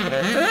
Uhum.